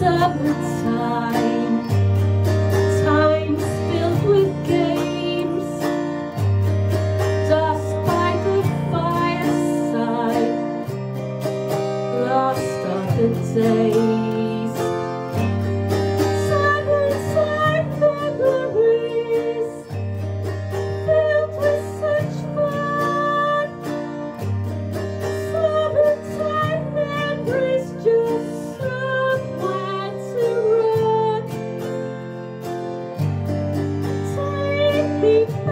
summertime. be